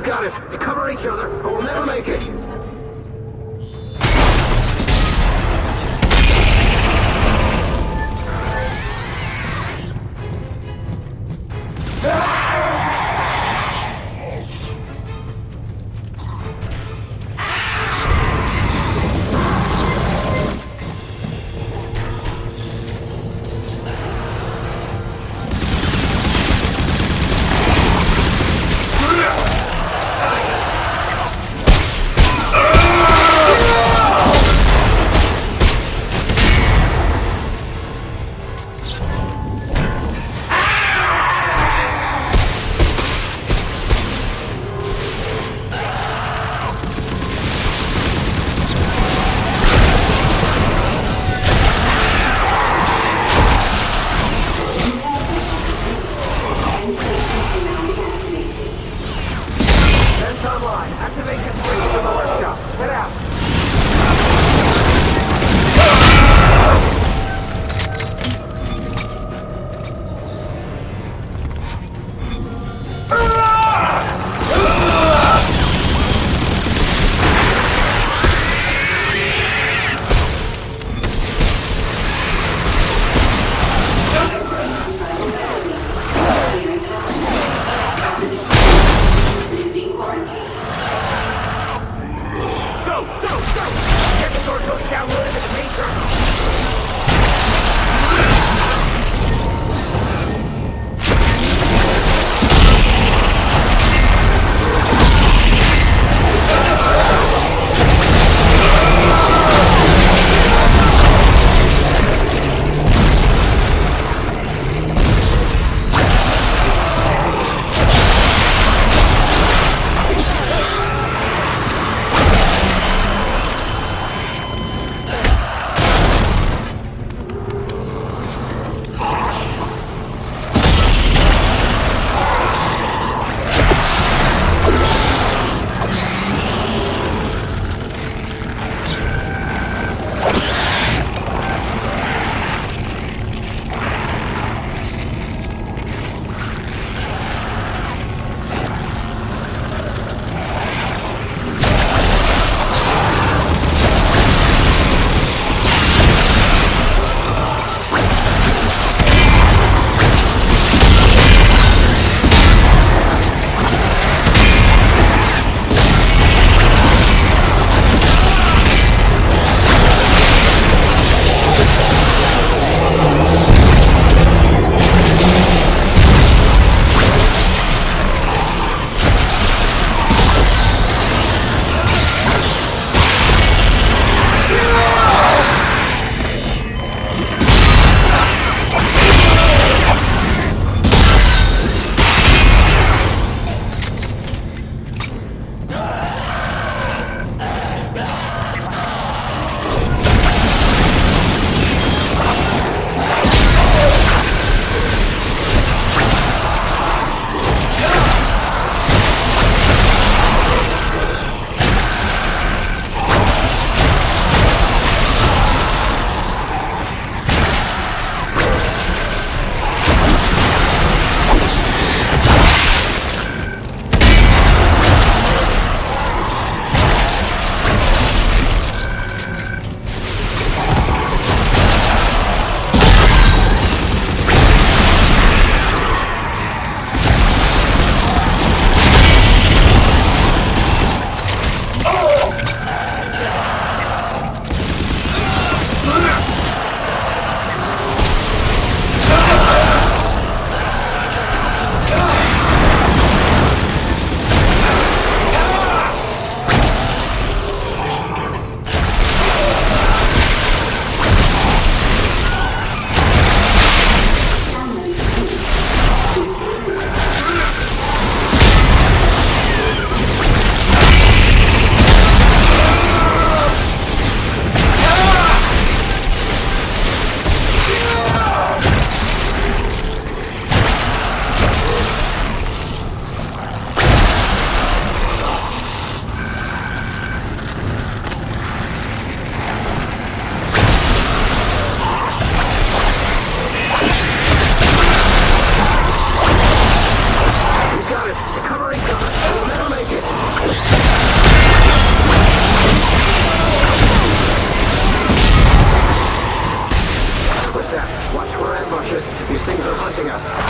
We've got it. Cover each other, or we'll never make it. Enough!